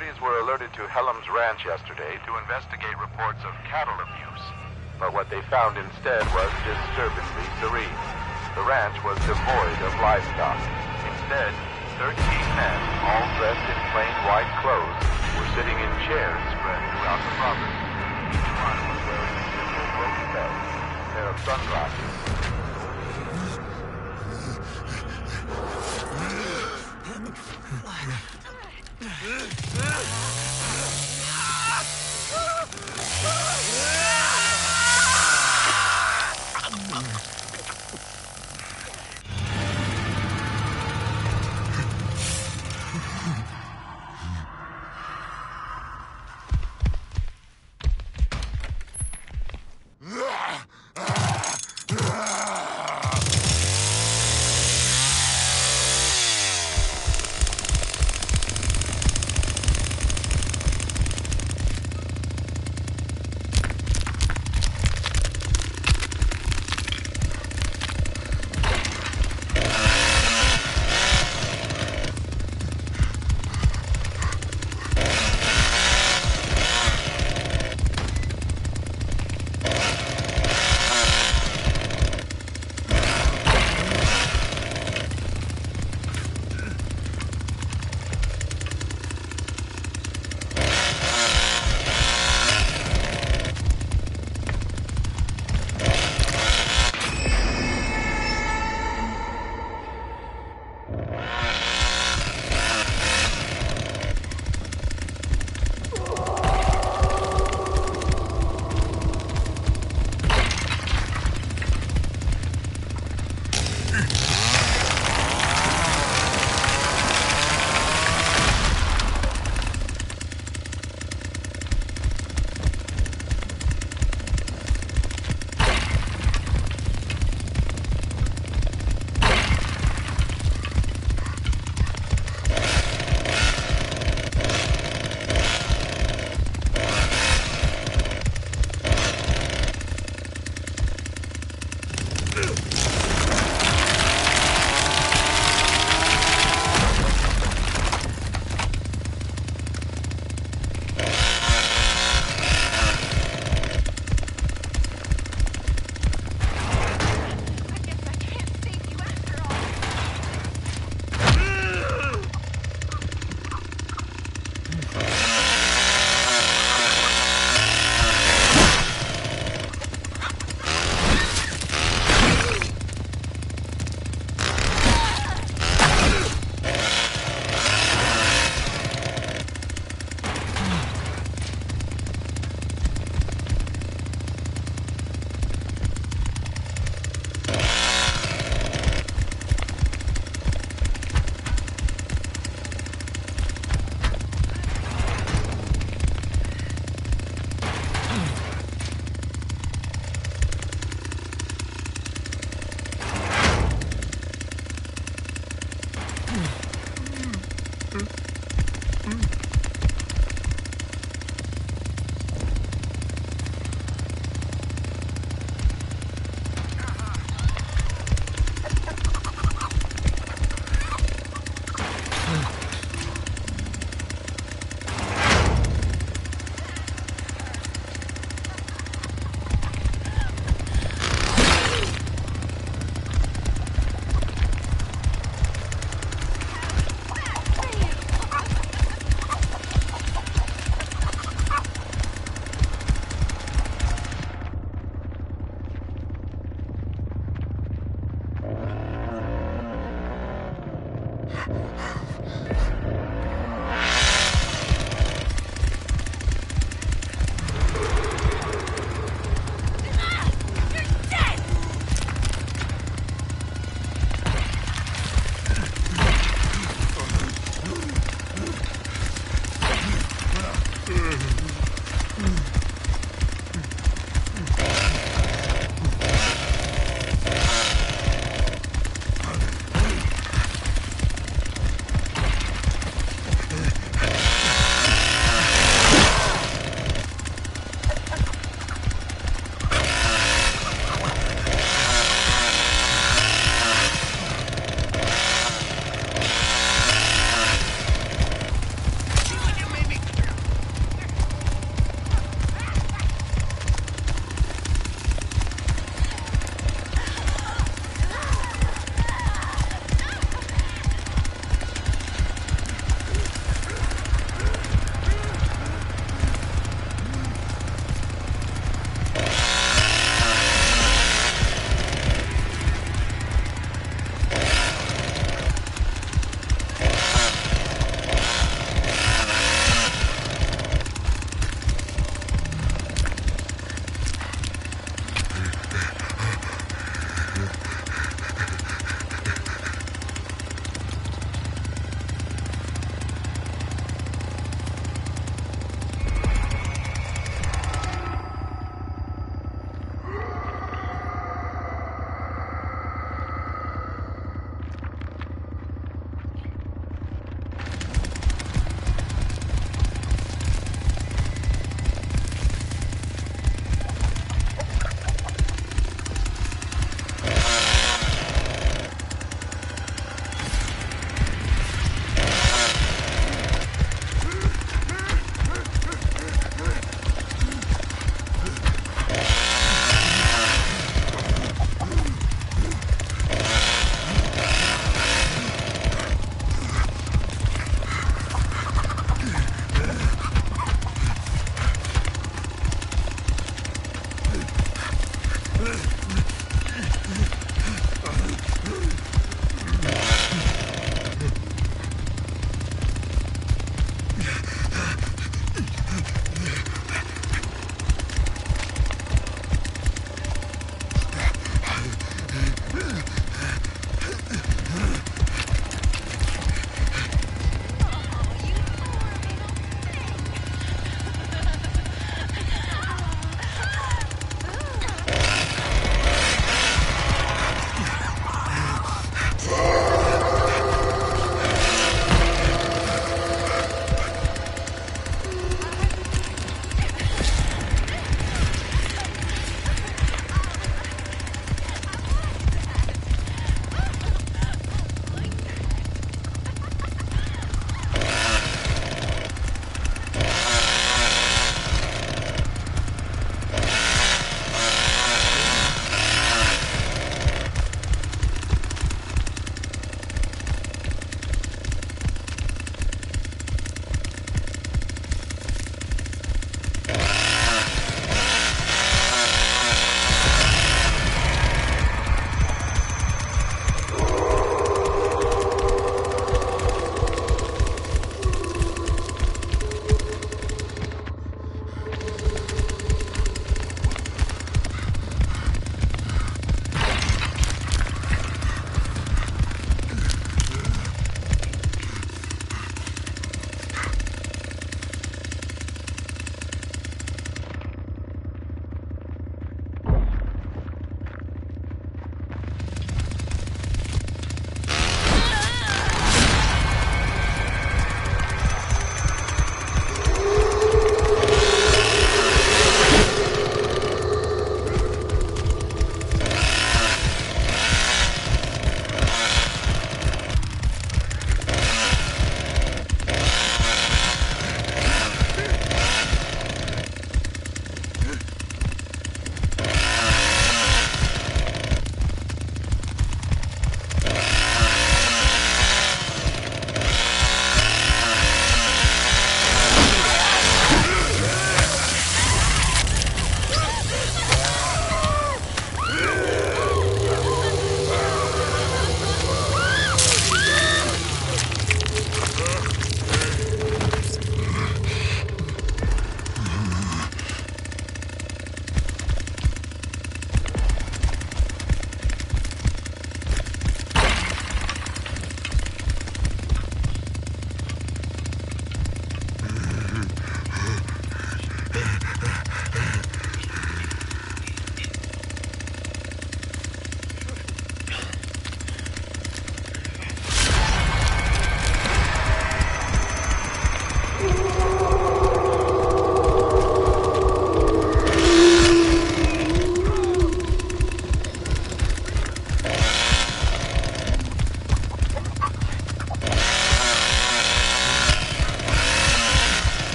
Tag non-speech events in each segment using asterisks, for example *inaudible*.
Authorities were alerted to Hellam's Ranch yesterday to investigate reports of cattle abuse. But what they found instead was disturbingly serene. The ranch was devoid of livestock. Instead, 13 men, all dressed in plain white clothes, were sitting in chairs spread throughout the property. Each one was wearing a simple broken belt, a pair of sunglasses, 으, 으.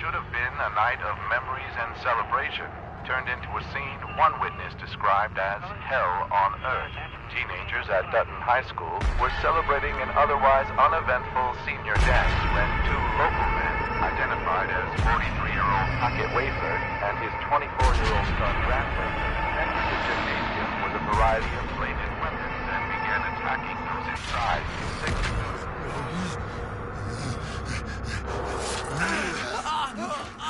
Should have been a night of memories and celebration turned into a scene one witness described as hell on earth. Teenagers at Dutton High School were celebrating an otherwise uneventful senior dance when two local men, identified as 43-year-old Pocket Wafer and his 24-year-old son Rattler, entered the gymnasium with a variety of bladed weapons and began attacking those inside in seconds.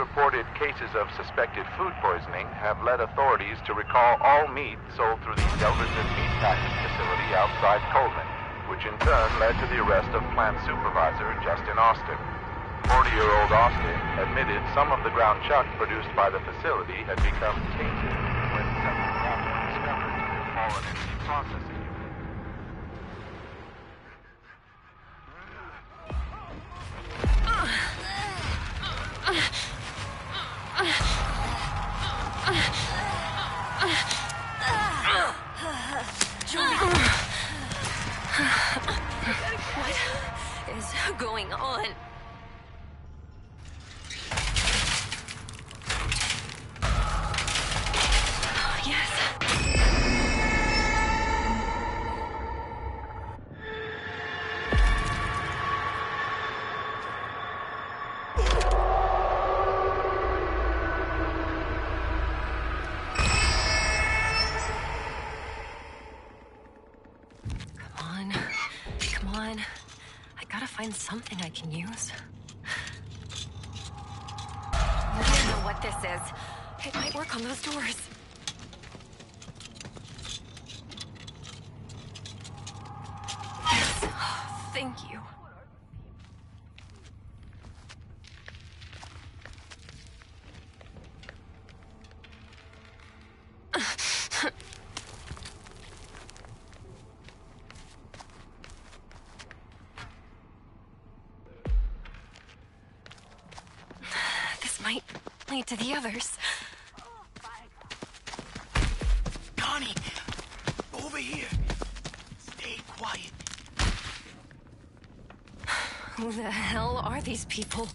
Reported cases of suspected food poisoning have led authorities to recall all meat sold through the Delverton Meat Packing Facility outside Coleman, which in turn led to the arrest of plant supervisor Justin Austin. 40-year-old Austin admitted some of the ground chuck produced by the facility had become tainted when several were discovered have fallen into processing to the others. Connie! Over here! Stay quiet. Who the hell are these people?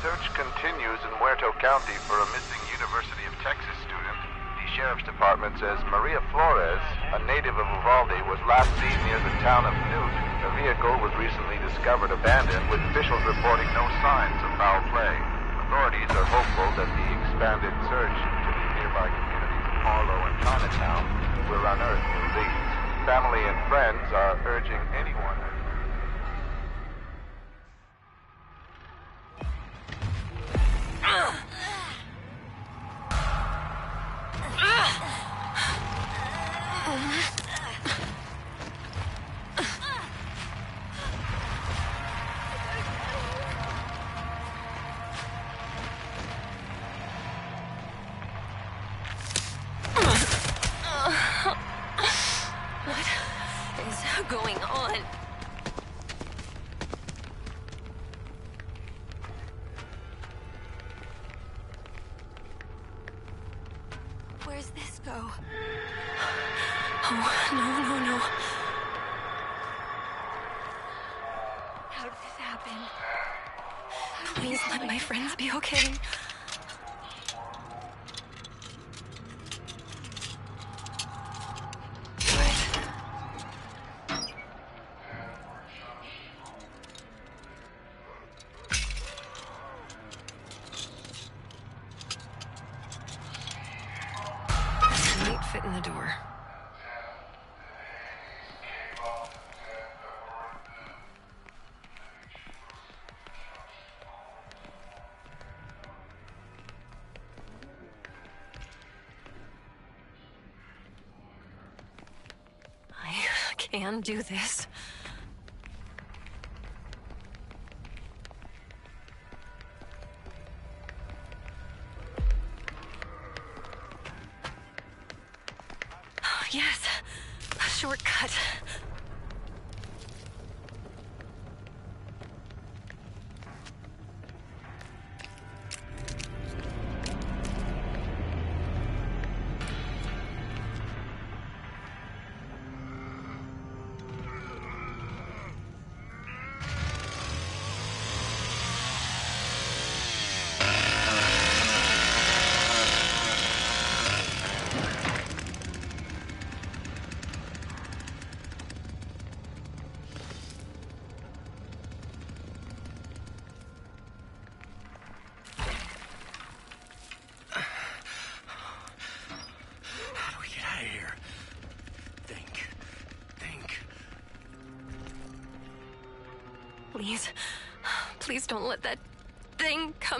Search continues in Muerto County for a missing University of Texas student. The Sheriff's Department says Maria Flores, a native of Uvalde, was last seen near the town of Newt. The vehicle was recently discovered abandoned, with officials reporting no signs of foul play. Authorities are hopeful that the expanded search to the nearby communities of Harlow and Chinatown will unearth new leads. Family and friends are urging Might in the door. I *laughs* can do this.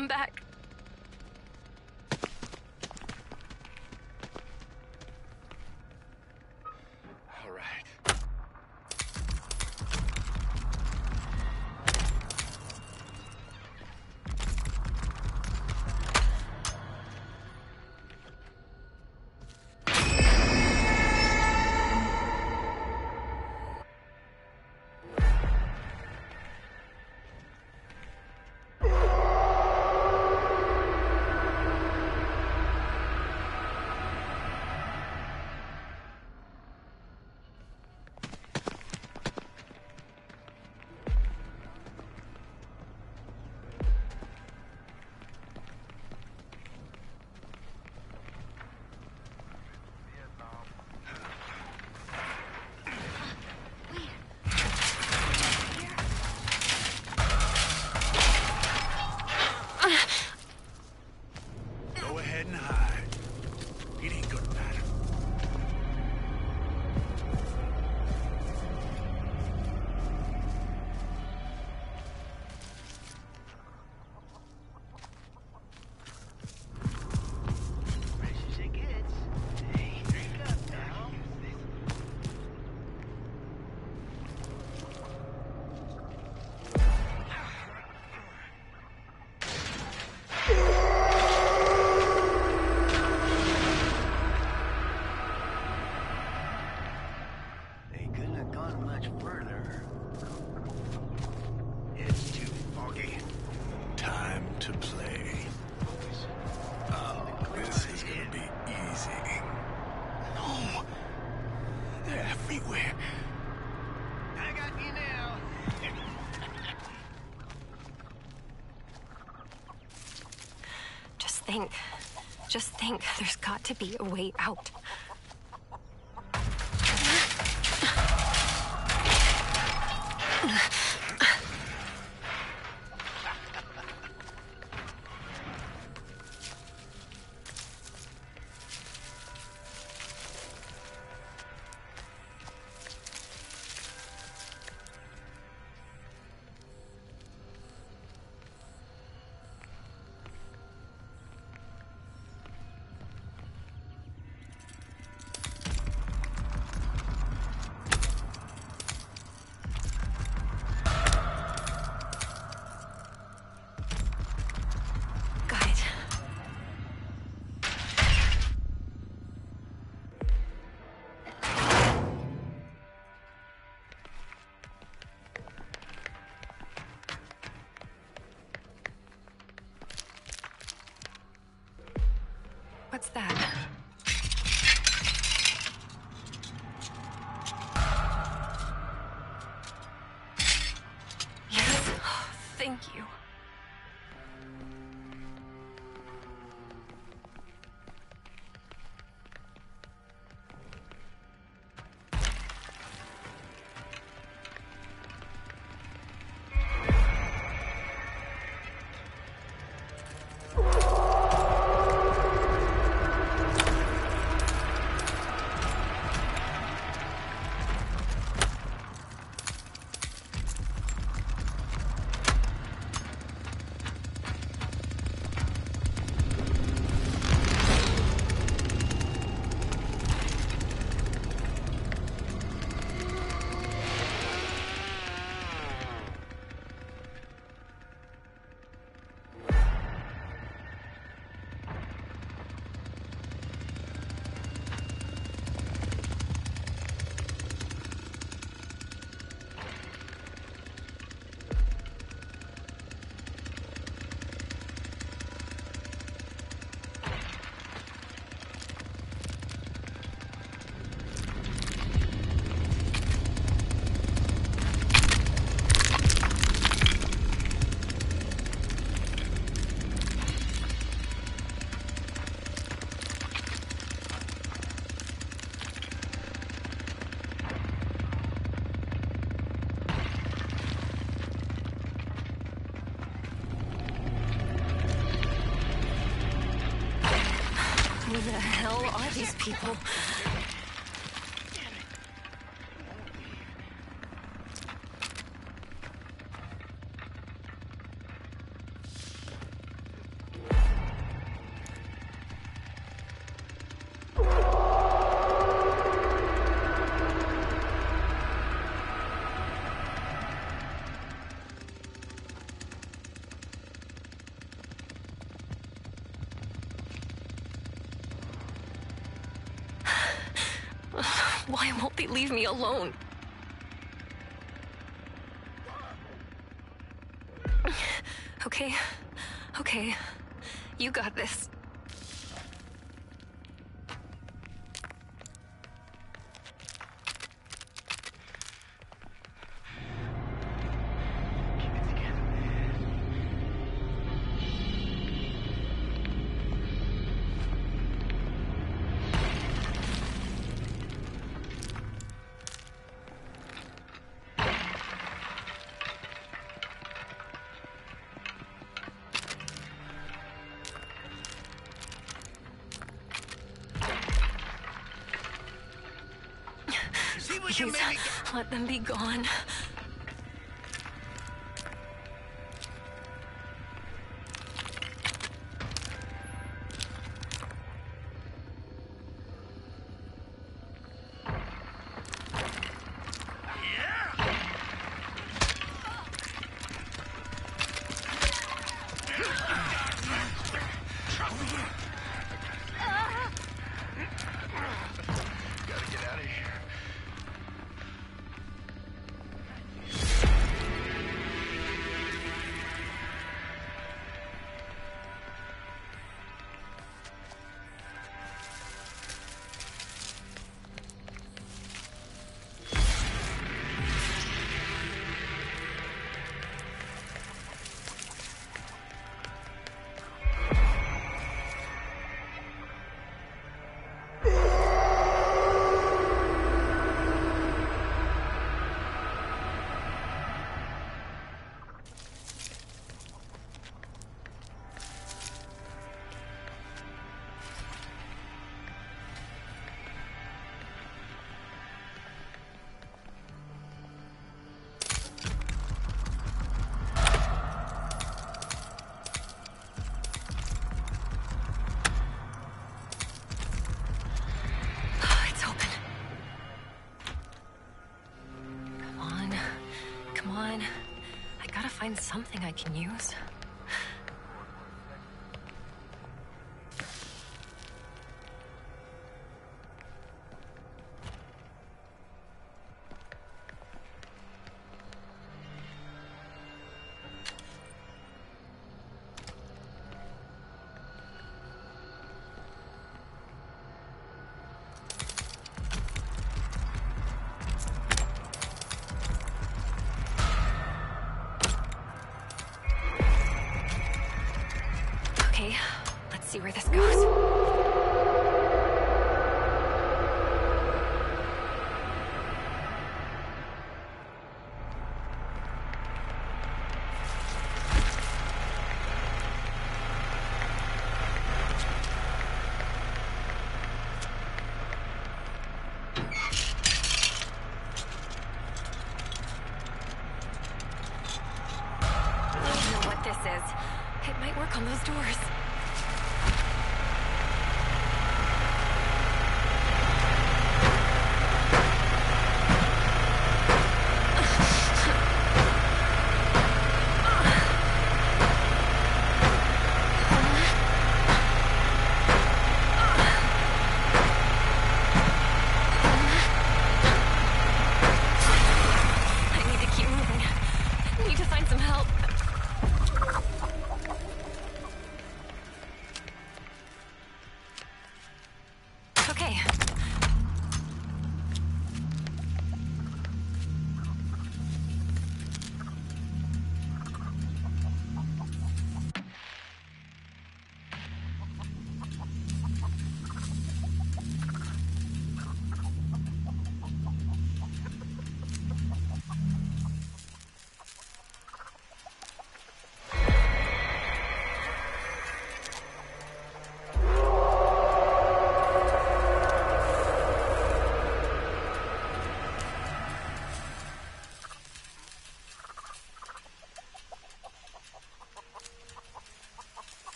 Come back. There's got to be a way out. What's that? People? Won't leave me alone? Okay, okay. You got this. Them be gone. Find something I can use.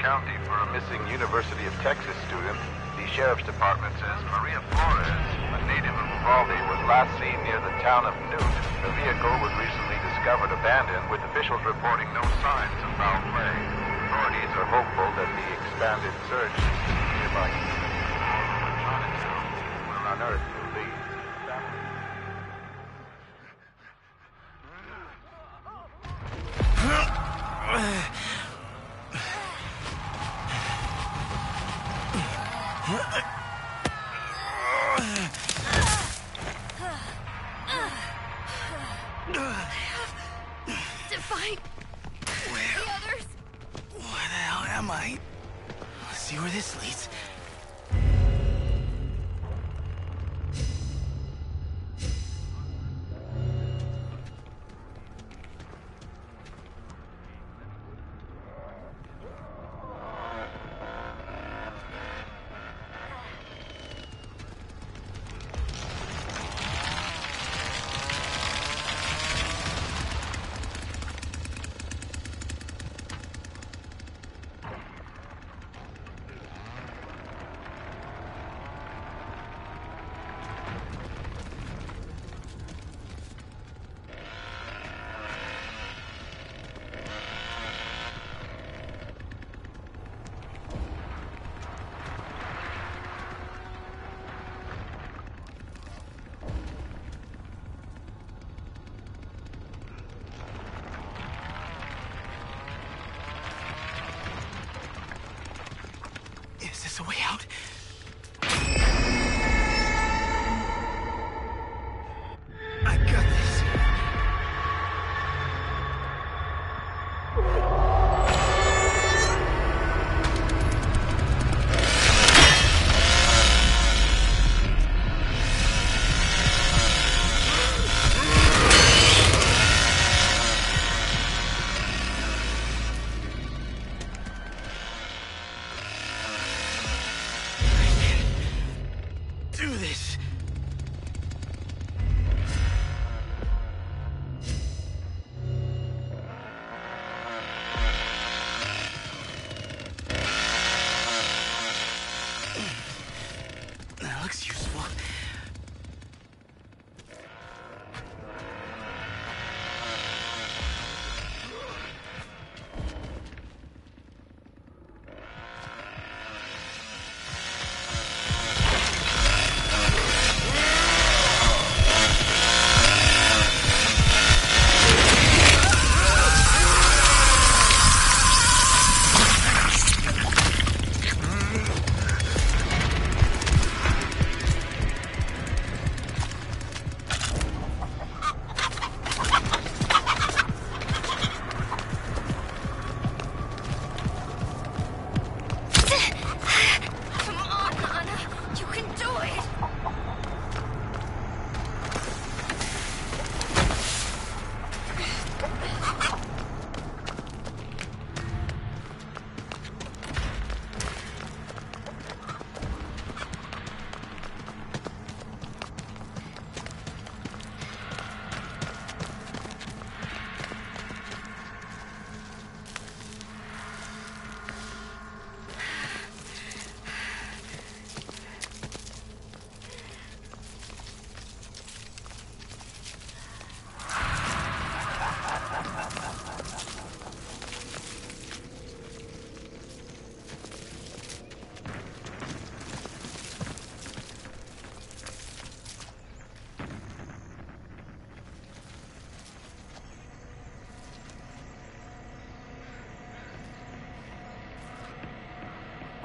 County for a missing University of Texas student. The sheriff's department says Maria Flores, a native of Uvalde, was last seen near the town of Newt. The vehicle was recently discovered abandoned, with officials reporting no signs of foul play. Authorities are hopeful that the expanded search nearby will unearth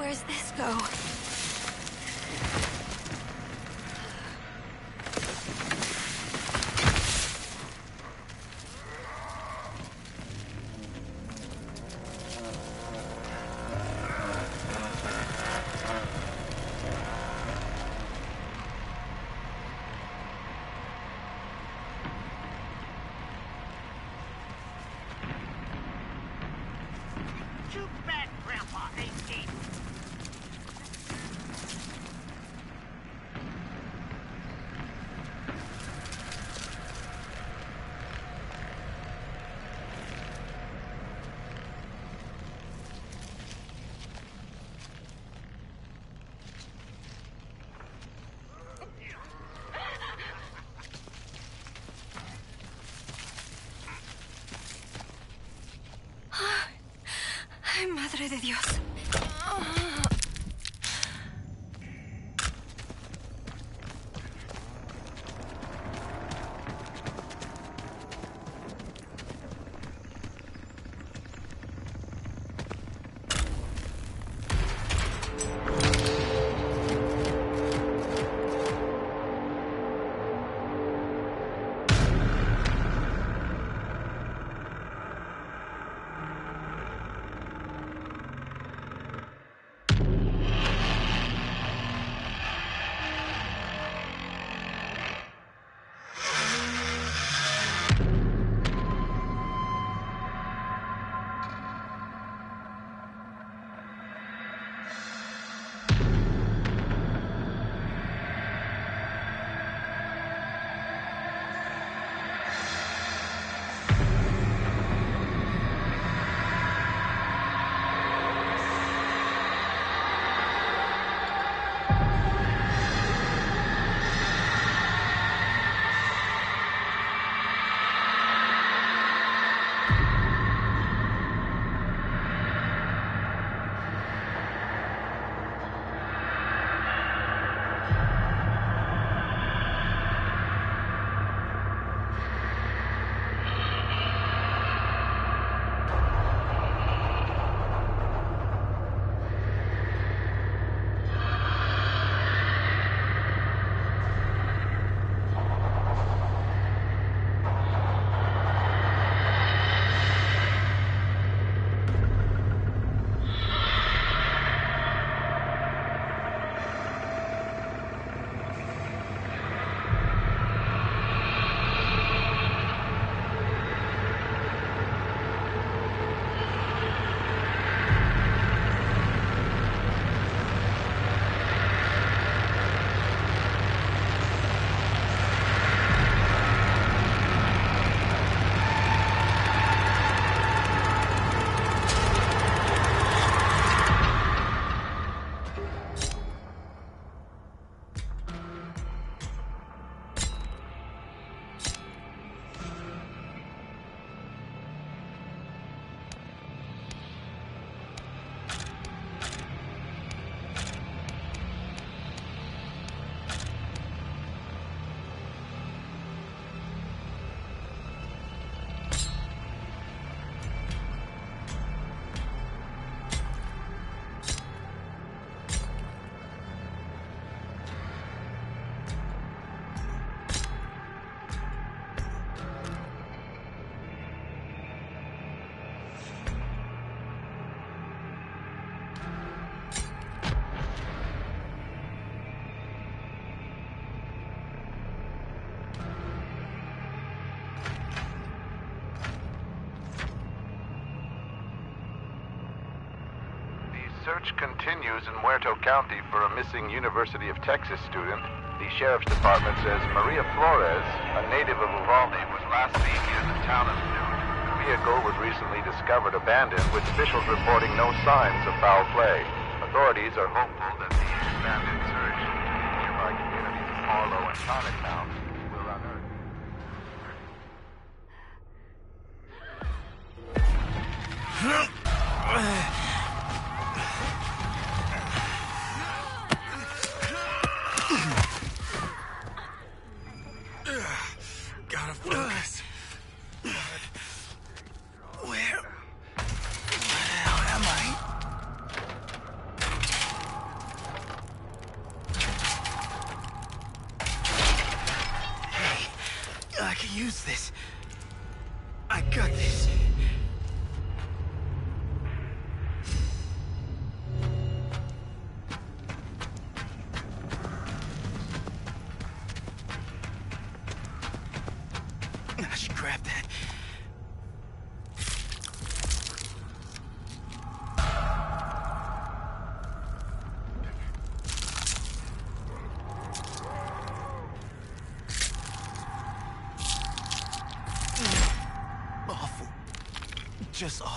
Where's this go? De Dios. Search continues in Muerto County for a missing University of Texas student. The sheriff's department says Maria Flores, a native of Uvalde, was last seen near the town of Newt. The vehicle was recently discovered abandoned, with officials reporting no signs of foul play. Authorities are hopeful that the expanded search in nearby communities of Harlow and Chinatown Just awful.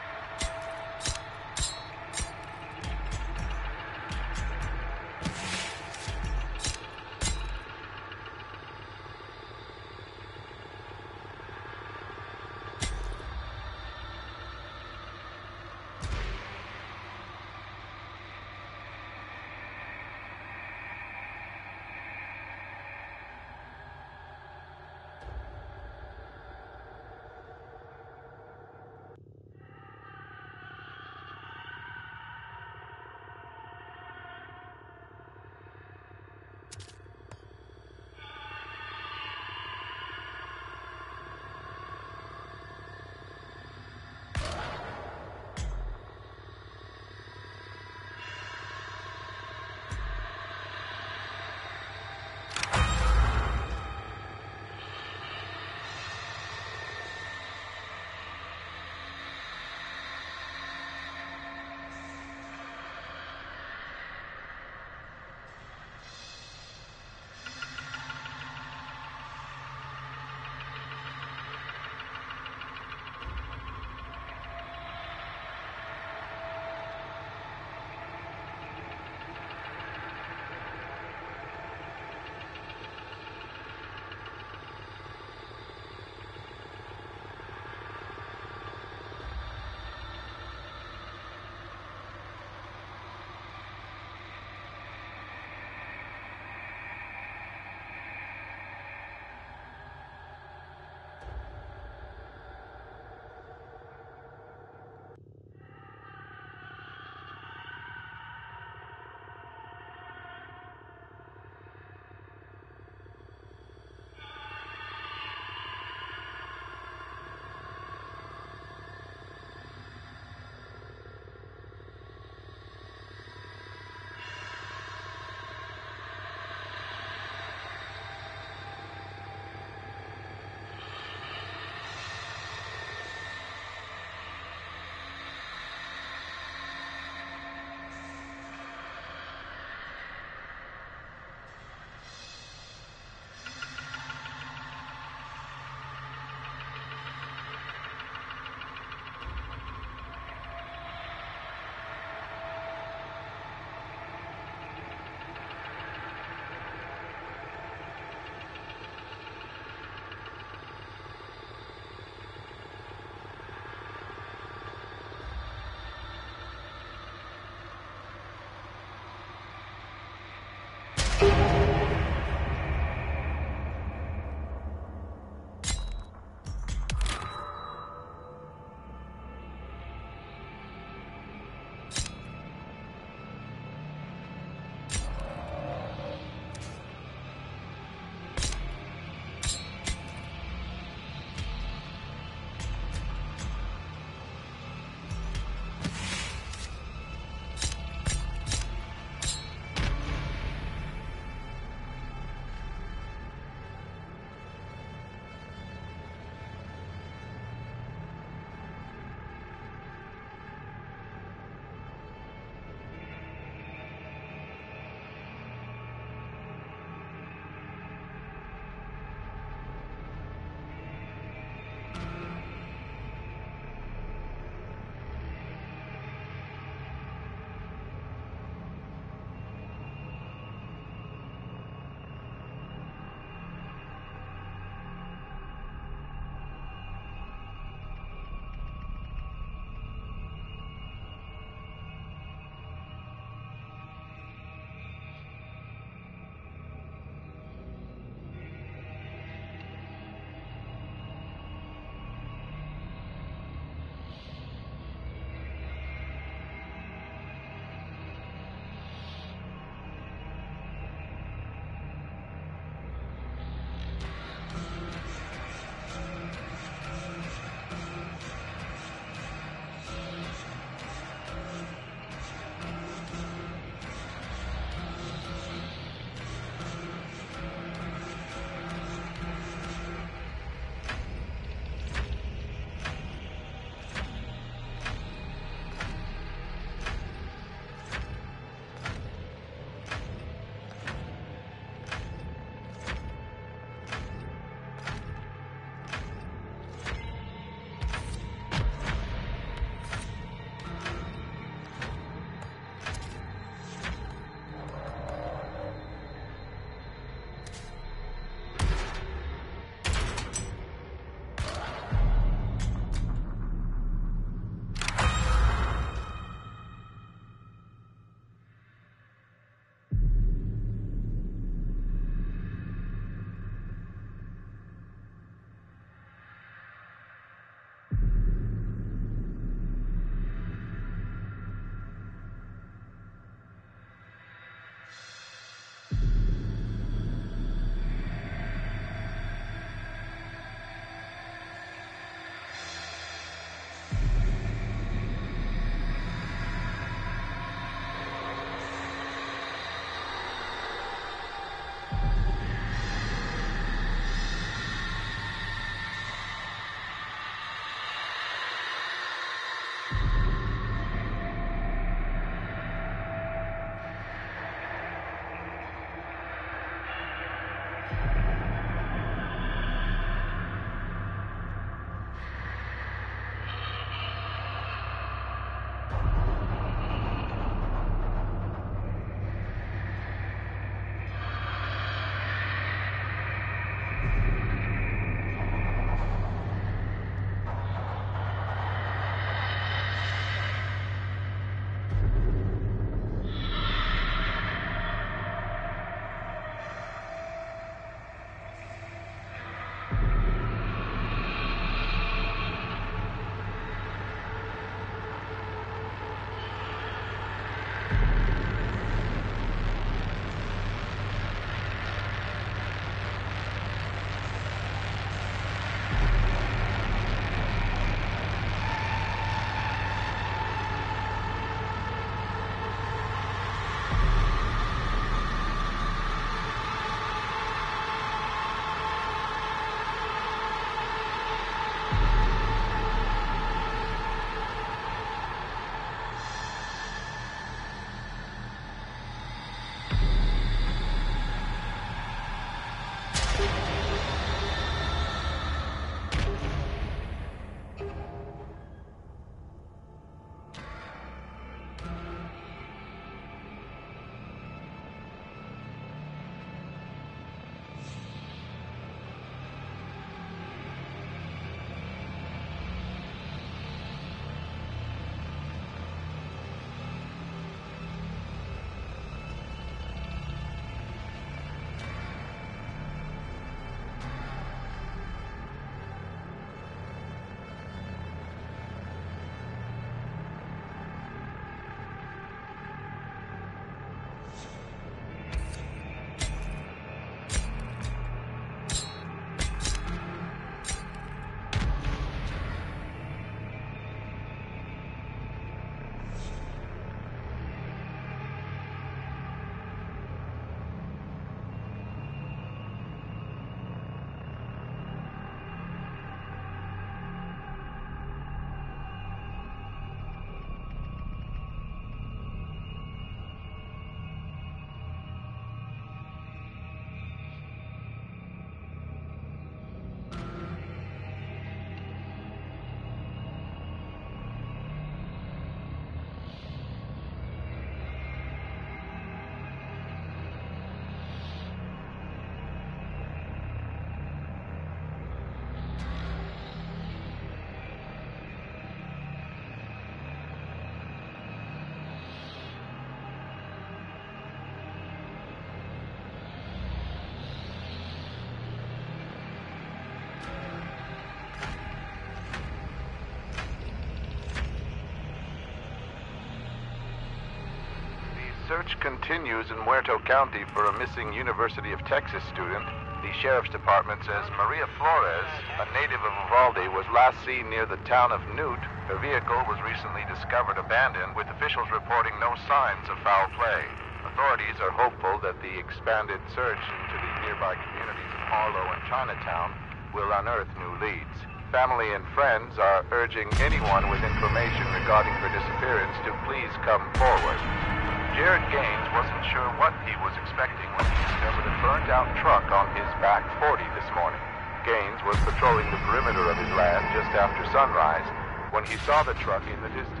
Search continues in Muerto County for a missing University of Texas student. The sheriff's department says Maria Flores, a native of Uvalde, was last seen near the town of Newt. Her vehicle was recently discovered abandoned, with officials reporting no signs of foul play. Authorities are hopeful that the expanded search into the nearby communities of Harlow and Chinatown will unearth new leads. Family and friends are urging anyone with information regarding her disappearance to please come forward. Jared Gaines wasn't sure what he was expecting when he discovered a burned out truck on his back 40 this morning. Gaines was patrolling the perimeter of his land just after sunrise when he saw the truck in the distance.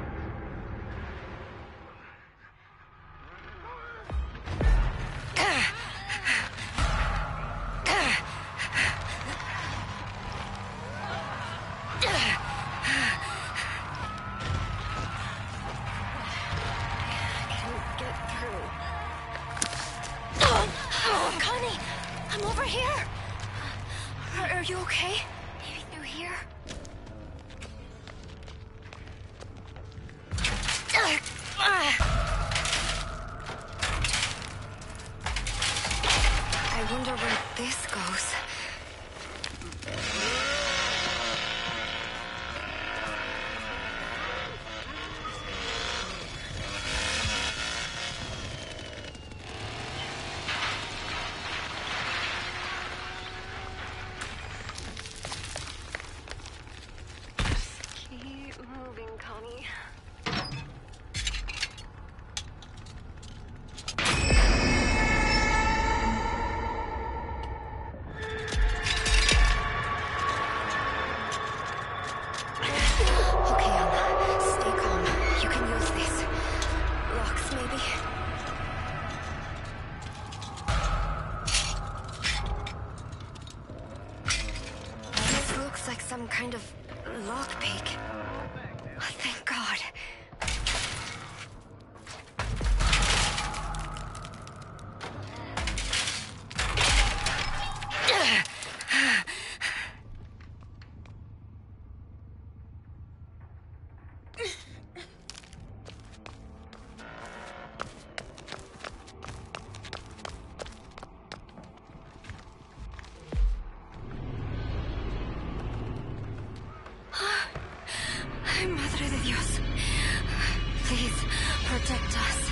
Please, protect us.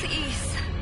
Please.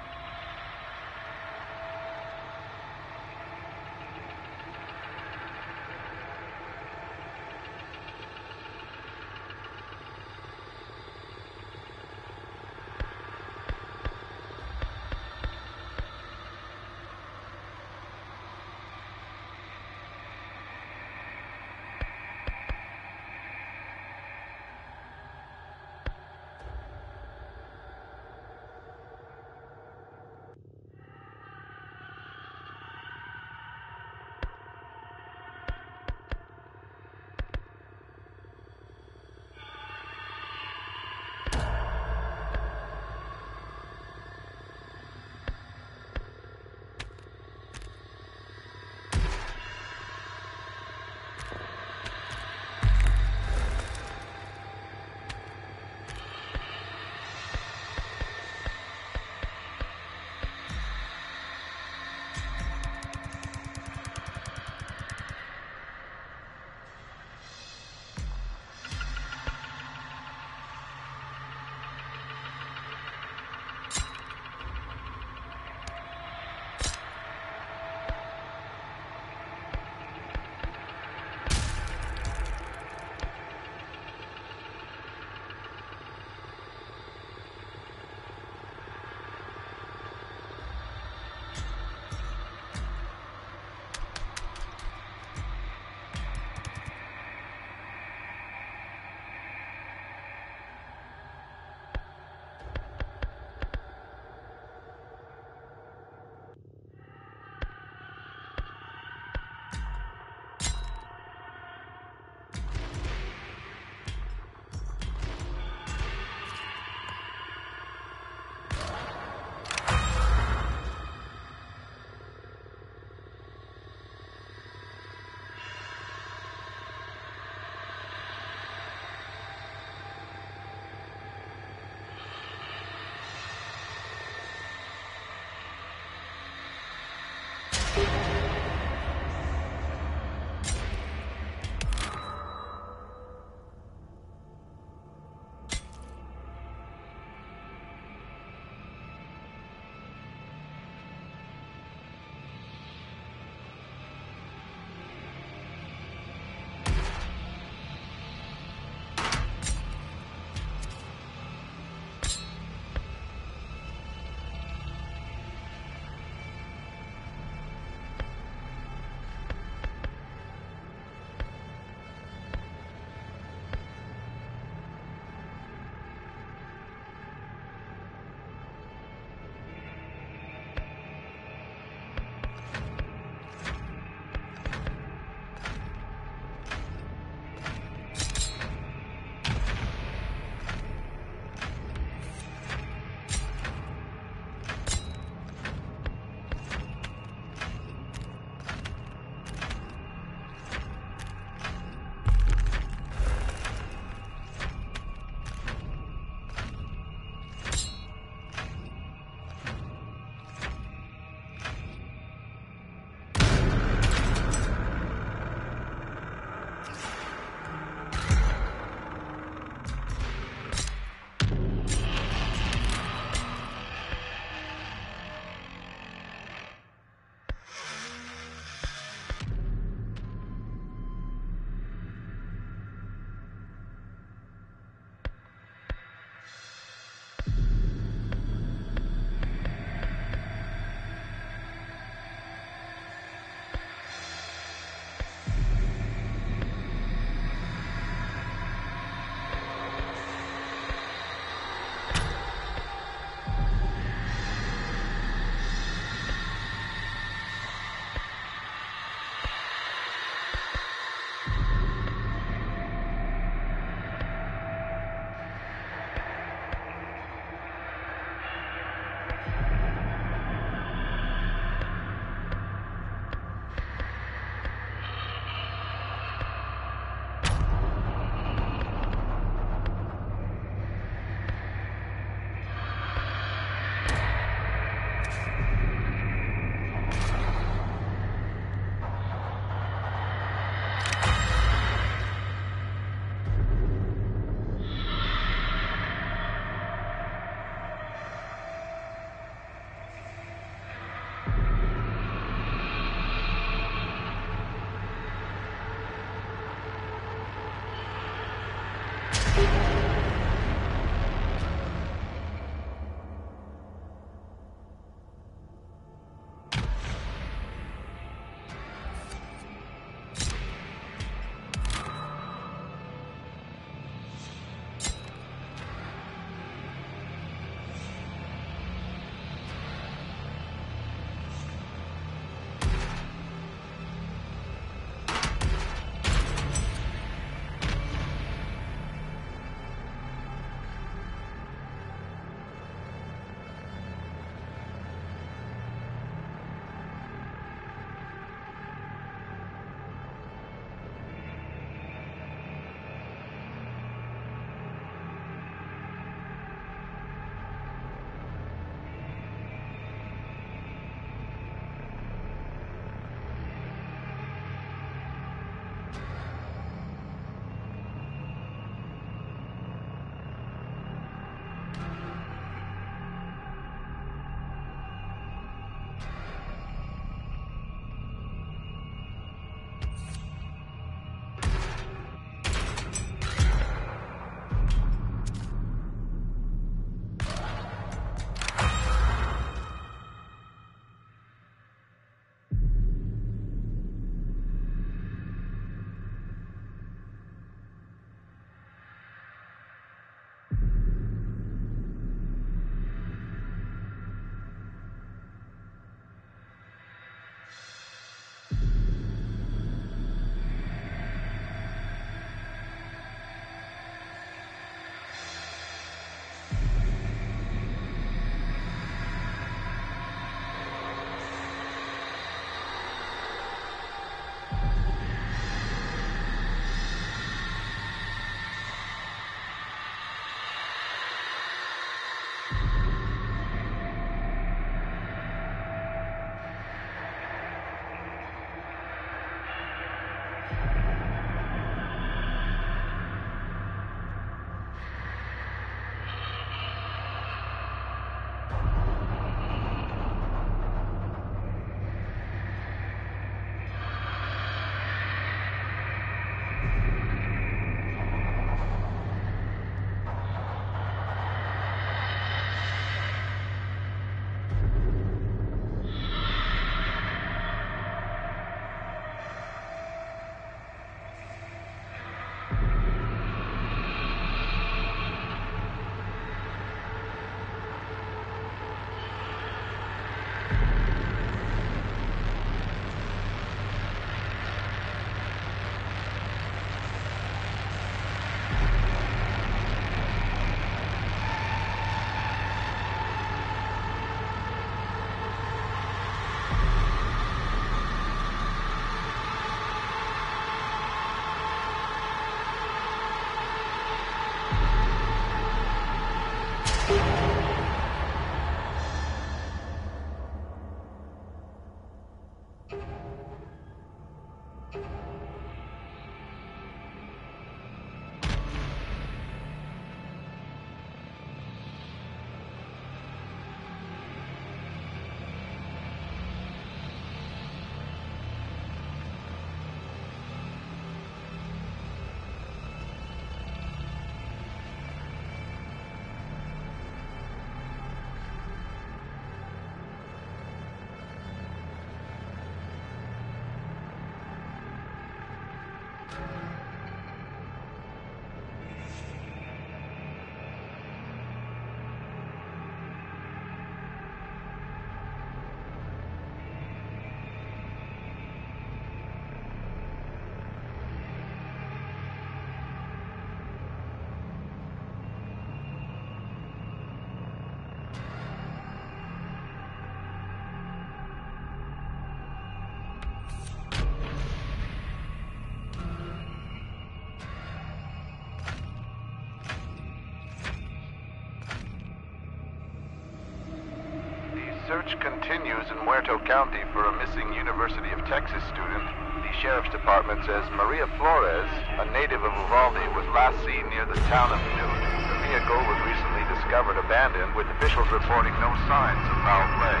Search continues in Muerto County for a missing University of Texas student. The sheriff's department says Maria Flores, a native of Uvalde, was last seen near the town of Newt. The vehicle was recently discovered abandoned, with officials reporting no signs of foul play.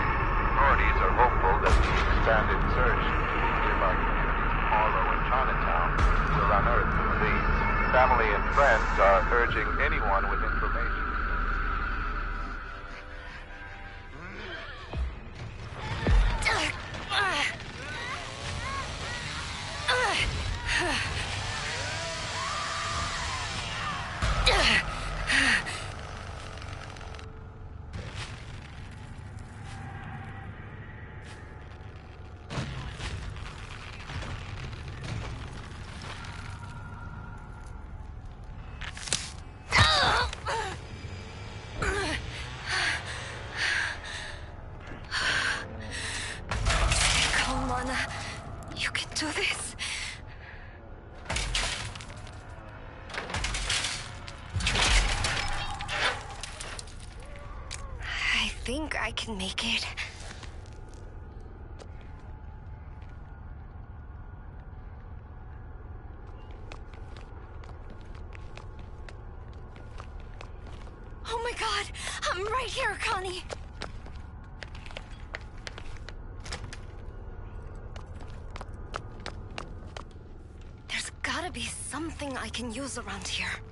Authorities are hopeful that the expanded search the nearby communities of and Chinatown will unearth new leads. Family and friends are urging anyone with information. Use around here.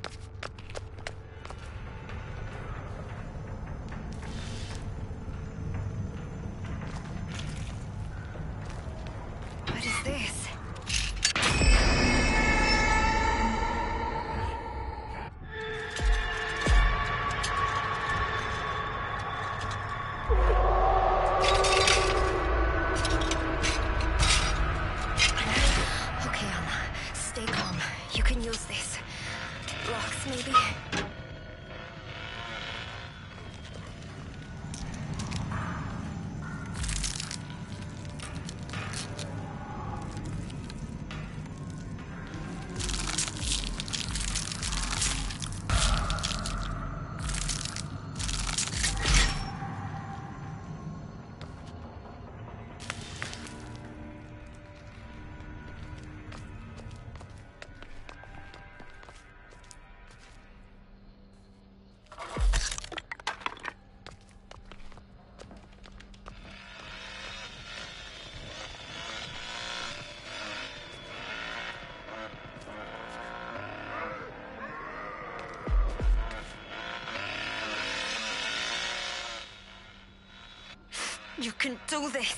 You can do this.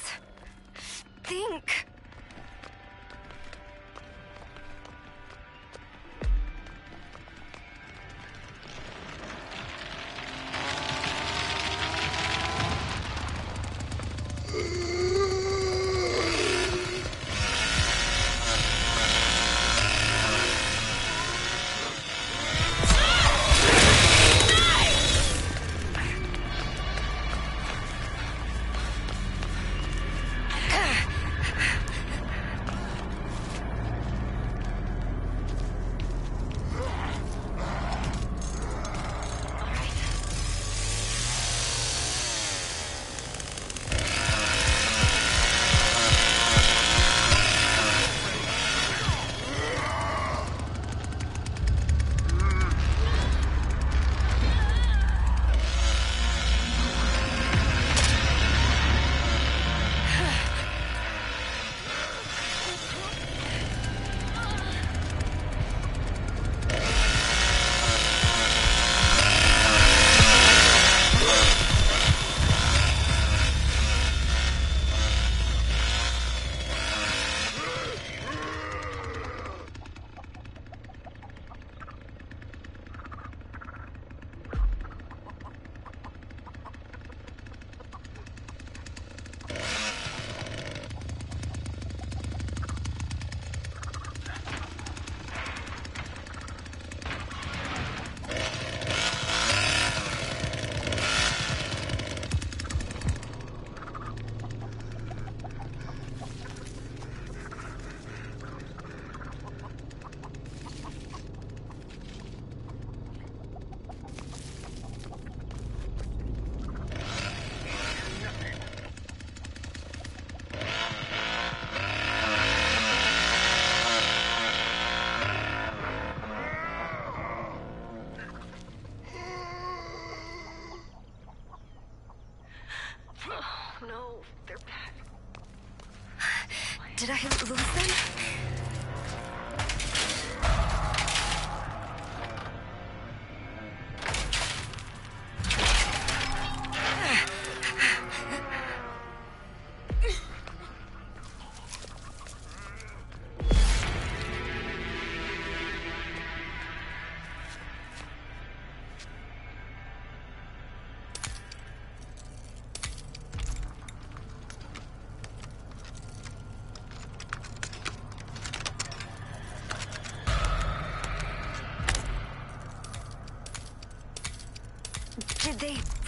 Think.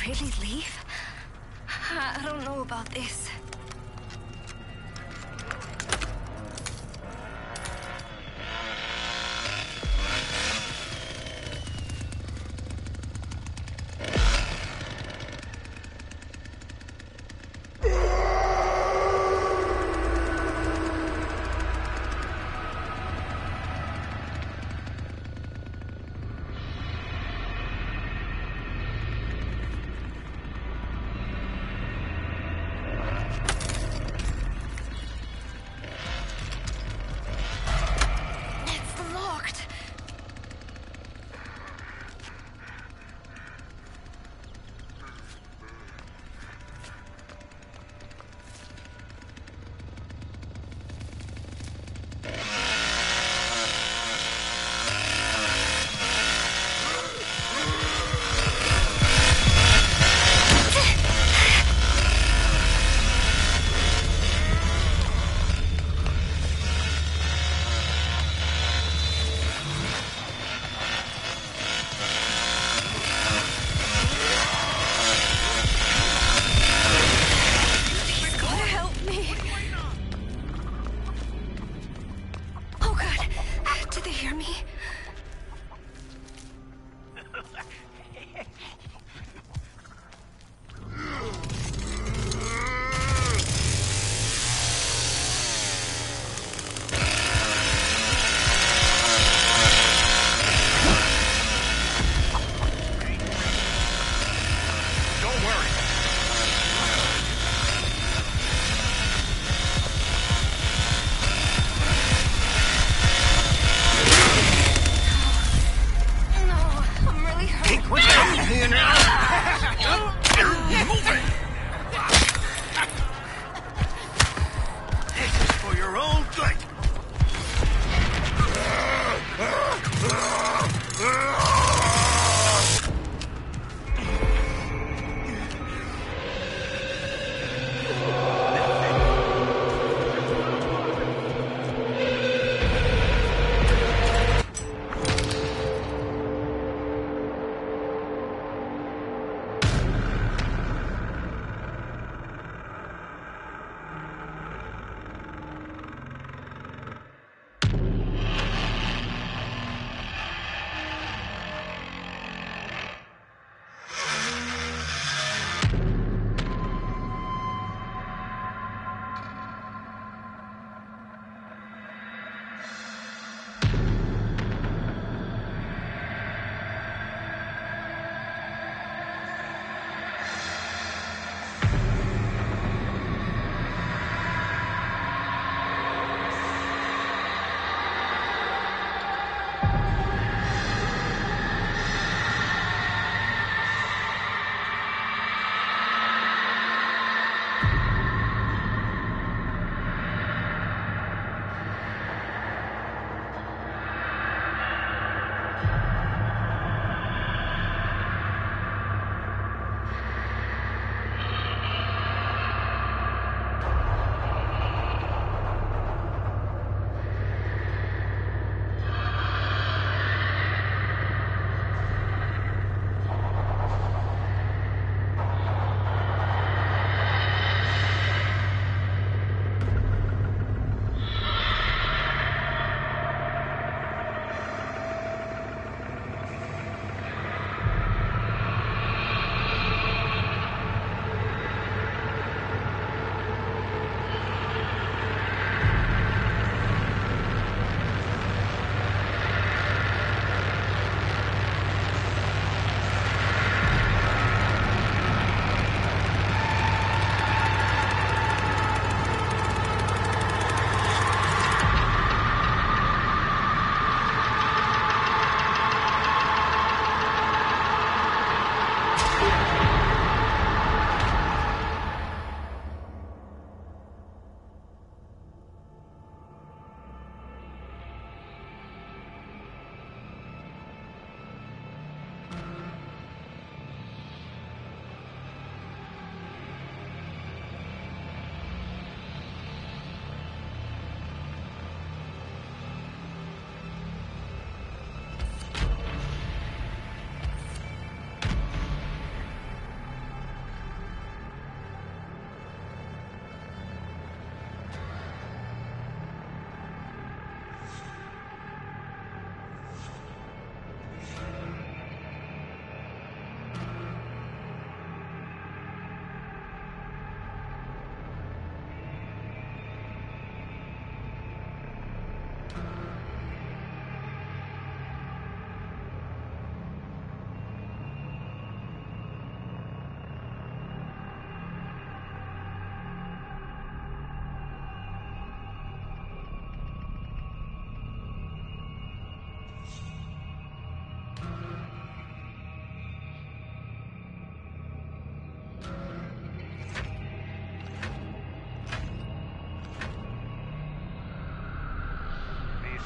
Really leave? I don't know about this.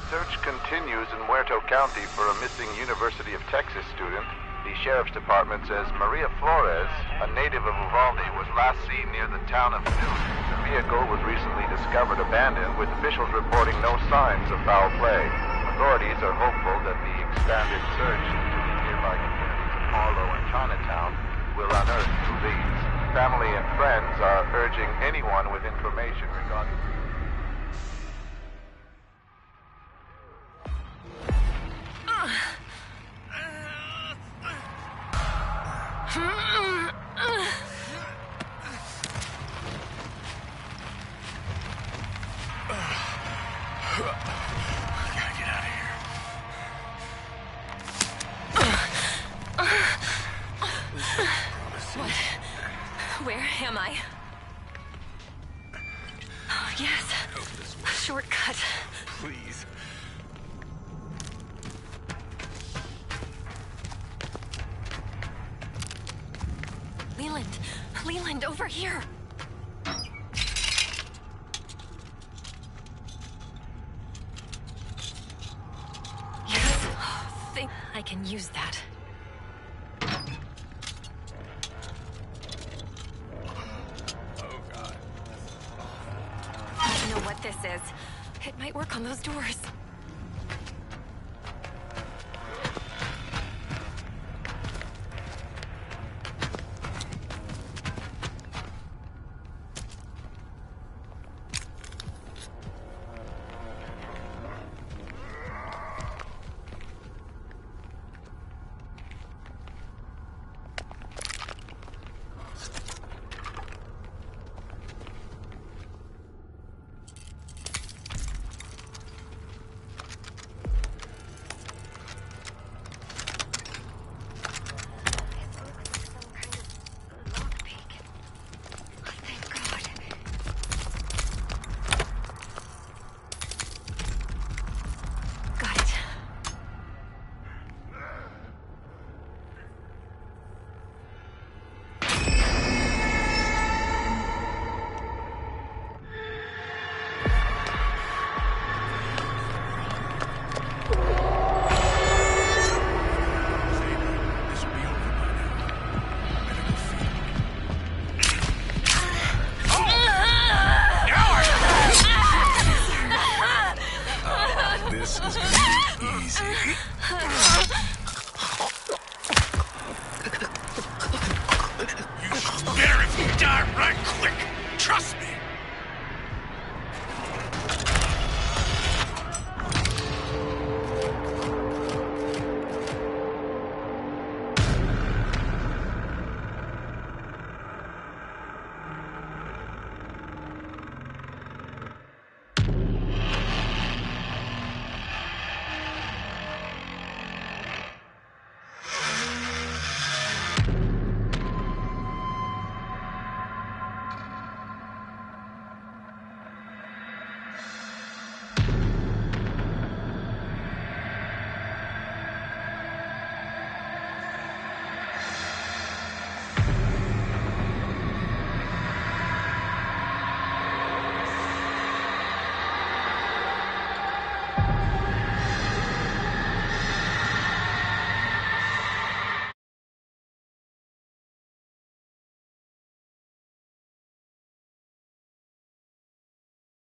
Search continues in Muerto County for a missing University of Texas student. The sheriff's department says Maria Flores, a native of Uvalde, was last seen near the town of Newt. The vehicle was recently discovered abandoned, with officials reporting no signs of foul play. Authorities are hopeful that the expanded search into the nearby communities of Harlow and Chinatown will unearth new leads. Family and friends are urging anyone with information regarding